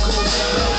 cool,